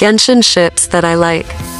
Genshin ships that I like.